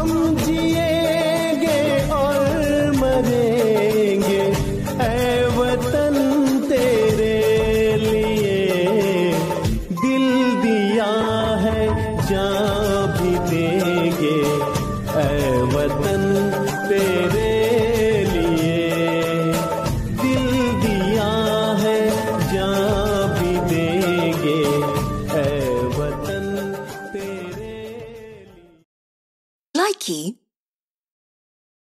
हम जिएँगे और मरेंगे ऐ वतन तेरे लिए। दिल दिया है जा भी देंगे। ऐ